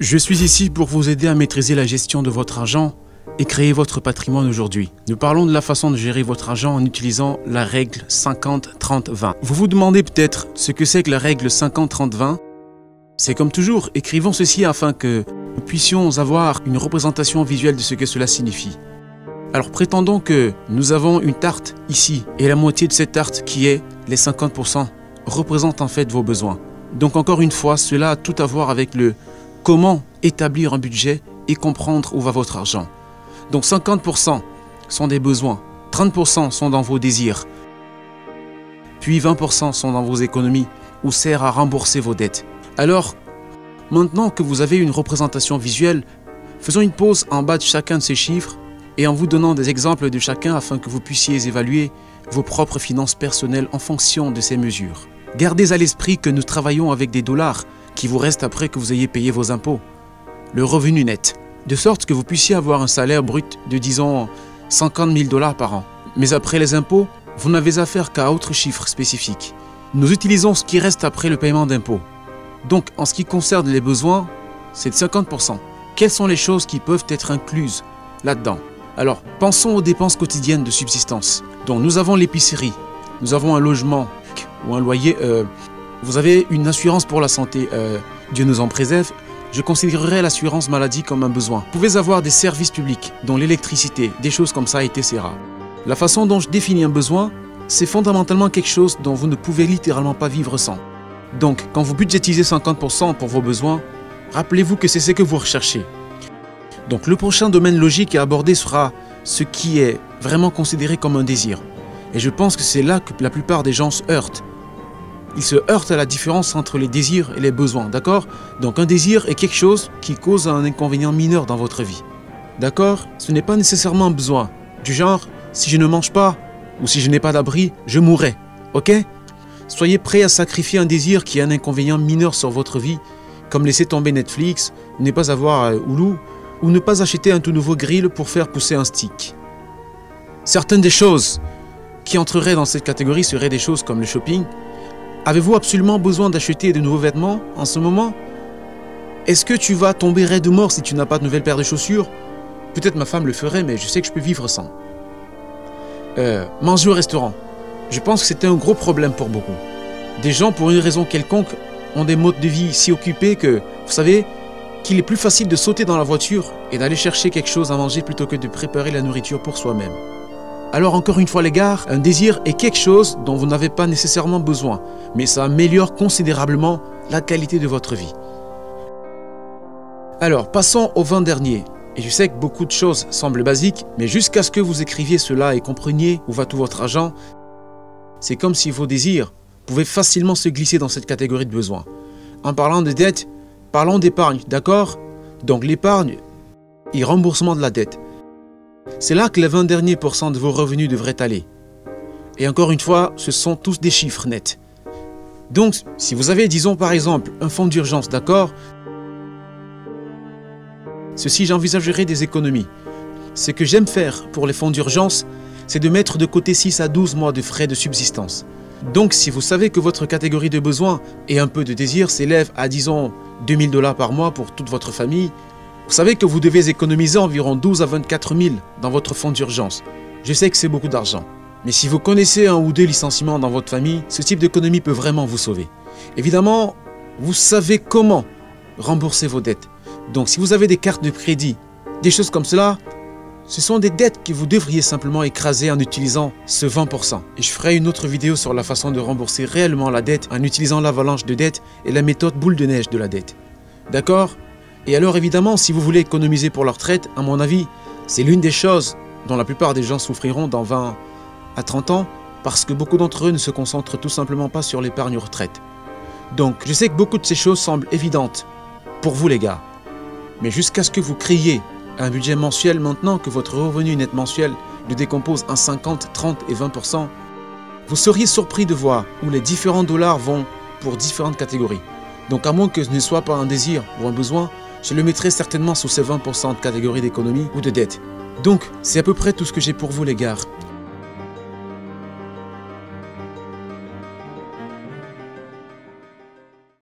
Je suis ici pour vous aider à maîtriser la gestion de votre argent et créer votre patrimoine aujourd'hui. Nous parlons de la façon de gérer votre argent en utilisant la règle 50-30-20. Vous vous demandez peut-être ce que c'est que la règle 50-30-20 C'est comme toujours, écrivons ceci afin que nous puissions avoir une représentation visuelle de ce que cela signifie. Alors prétendons que nous avons une tarte ici et la moitié de cette tarte qui est les 50% représente en fait vos besoins. Donc encore une fois, cela a tout à voir avec le comment établir un budget et comprendre où va votre argent? Donc 50% sont des besoins, 30% sont dans vos désirs, puis 20% sont dans vos économies ou sert à rembourser vos dettes. Alors, maintenant que vous avez une représentation visuelle, faisons une pause en bas de chacun de ces chiffres et en vous donnant des exemples de chacun afin que vous puissiez évaluer vos propres finances personnelles en fonction de ces mesures. Gardez à l'esprit que nous travaillons avec des dollars qui vous restent après que vous ayez payé vos impôts. Le revenu net. De sorte que vous puissiez avoir un salaire brut de disons 50 000 dollars par an. Mais après les impôts, vous n'avez affaire qu'à autre chiffre spécifique. Nous utilisons ce qui reste après le paiement d'impôts. Donc en ce qui concerne les besoins, c'est de 50%. Quelles sont les choses qui peuvent être incluses là-dedans? Alors pensons aux dépenses quotidiennes de subsistance. Donc nous avons l'épicerie, nous avons un logement ou un loyer, euh, vous avez une assurance pour la santé, euh, Dieu nous en préserve, je considérerais l'assurance maladie comme un besoin. Vous pouvez avoir des services publics, dont l'électricité, des choses comme ça, etc. La façon dont je définis un besoin, c'est fondamentalement quelque chose dont vous ne pouvez littéralement pas vivre sans. Donc, quand vous budgétisez 50% pour vos besoins, rappelez-vous que c'est ce que vous recherchez. Donc, le prochain domaine logique à aborder sera ce qui est vraiment considéré comme un désir. Et je pense que c'est là que la plupart des gens se heurtent. Ils se heurtent à la différence entre les désirs et les besoins, d'accord? Donc un désir est quelque chose qui cause un inconvénient mineur dans votre vie. D'accord? Ce n'est pas nécessairement un besoin. Du genre, si je ne mange pas ou si je n'ai pas d'abri, je mourrai. Ok? Soyez prêt à sacrifier un désir qui a un inconvénient mineur sur votre vie, comme laisser tomber Netflix, ne pas avoir euh, Hulu, ou ne pas acheter un tout nouveau grill pour faire pousser un stick. Certaines des choses qui entreraient dans cette catégorie seraient des choses comme le shopping. Avez-vous absolument besoin d'acheter de nouveaux vêtements en ce moment? Est-ce que tu vas tomber raide de mort si tu n'as pas de nouvelles paires de chaussures? Peut-être ma femme le ferait, mais je sais que je peux vivre sans. Euh, manger au restaurant. Je pense que c'est un gros problème pour beaucoup. Des gens, pour une raison quelconque, ont des modes de vie si occupés que, vous savez, qu'il est plus facile de sauter dans la voiture et d'aller chercher quelque chose à manger plutôt que de préparer la nourriture pour soi-même. Alors encore une fois les gars, un désir est quelque chose dont vous n'avez pas nécessairement besoin, mais ça améliore considérablement la qualité de votre vie. Alors passons au 20 dernier. Et je sais que beaucoup de choses semblent basiques, mais jusqu'à ce que vous écriviez cela et compreniez où va tout votre argent, c'est comme si vos désirs pouvaient facilement se glisser dans cette catégorie de besoins. En parlant de dette, parlons d'épargne, d'accord? Donc l'épargne et remboursement de la dette. C'est là que les 20 derniers pourcents de vos revenus devraient aller. Et encore une fois, ce sont tous des chiffres nets. Donc, si vous avez, disons par exemple, un fonds d'urgence, d'accord? Ceci, j'envisagerai des économies. Ce que j'aime faire pour les fonds d'urgence, c'est de mettre de côté 6 à 12 mois de frais de subsistance. Donc, si vous savez que votre catégorie de besoins et un peu de désir s'élève à, disons, 2000 dollars par mois pour toute votre famille, vous savez que vous devez économiser environ 12 à 24 000 dans votre fonds d'urgence. Je sais que c'est beaucoup d'argent. Mais si vous connaissez un ou deux licenciements dans votre famille, ce type d'économie peut vraiment vous sauver. Évidemment, vous savez comment rembourser vos dettes. Donc si vous avez des cartes de crédit, des choses comme cela, ce sont des dettes que vous devriez simplement écraser en utilisant ce 20%. Et je ferai une autre vidéo sur la façon de rembourser réellement la dette en utilisant l'avalanche de dette et la méthode boule de neige de la dette. D'accord? Et alors évidemment, si vous voulez économiser pour la retraite, à mon avis, c'est l'une des choses dont la plupart des gens souffriront dans 20 à 30 ans, parce que beaucoup d'entre eux ne se concentrent tout simplement pas sur l'épargne retraite. Donc je sais que beaucoup de ces choses semblent évidentes pour vous les gars, mais jusqu'à ce que vous créiez un budget mensuel maintenant que votre revenu net mensuel le décompose en 50, 30 et 20%, vous seriez surpris de voir où les différents dollars vont pour différentes catégories. Donc à moins que ce ne soit pas un désir ou un besoin, je le mettrai certainement sous ces 20% de catégorie d'économie ou de dette. Donc, c'est à peu près tout ce que j'ai pour vous les gars.